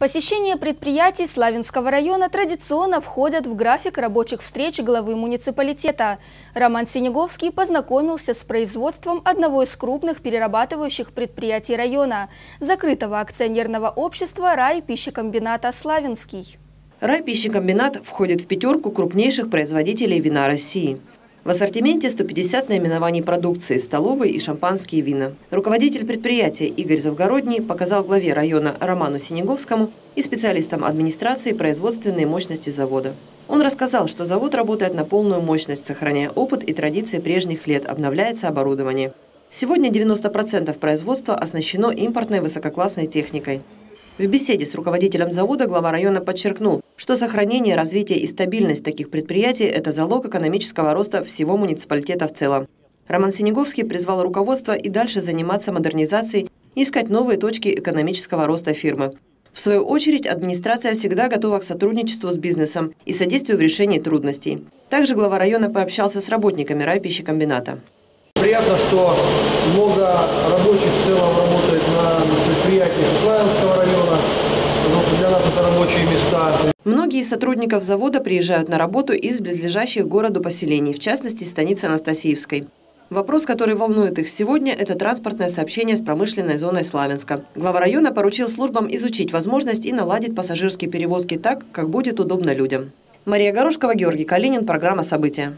Посещение предприятий Славянского района традиционно входят в график рабочих встреч главы муниципалитета. Роман Синеговский познакомился с производством одного из крупных перерабатывающих предприятий района – закрытого акционерного общества «Рай пищекомбината Славянский». «Рай пищекомбинат» входит в пятерку крупнейших производителей вина России. В ассортименте 150 наименований продукции, столовые и шампанские вина. Руководитель предприятия Игорь Завгородний показал главе района Роману Синеговскому и специалистам администрации производственные мощности завода. Он рассказал, что завод работает на полную мощность, сохраняя опыт и традиции прежних лет, обновляется оборудование. Сегодня 90% производства оснащено импортной высококлассной техникой. В беседе с руководителем завода глава района подчеркнул, что сохранение, развитие и стабильность таких предприятий – это залог экономического роста всего муниципалитета в целом. Роман Синеговский призвал руководство и дальше заниматься модернизацией и искать новые точки экономического роста фирмы. В свою очередь, администрация всегда готова к сотрудничеству с бизнесом и содействию в решении трудностей. Также глава района пообщался с работниками райпищекомбината. Приятно, что много рабочих в целом работает на предприятии Славянского района. Для нас это рабочие места. Многие из сотрудников завода приезжают на работу из близлежащих городу поселений, в частности, станицы Анастасиевской. Вопрос, который волнует их сегодня, это транспортное сообщение с промышленной зоной Славянска. Глава района поручил службам изучить возможность и наладить пассажирские перевозки так, как будет удобно людям. Мария Горошкова, Георгий Калинин, программа «События».